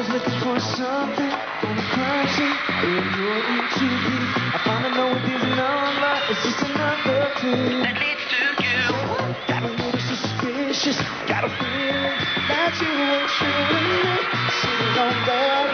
was looking for something in a crime scene. I you're into me. I found I know what is number. It's just another thing that leads to you. Got a little suspicious. Got a feeling that you ain't truly me. Sitting on that.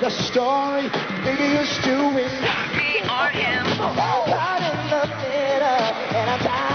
the story baby is doing. We are him. I'm out in the middle, and I'm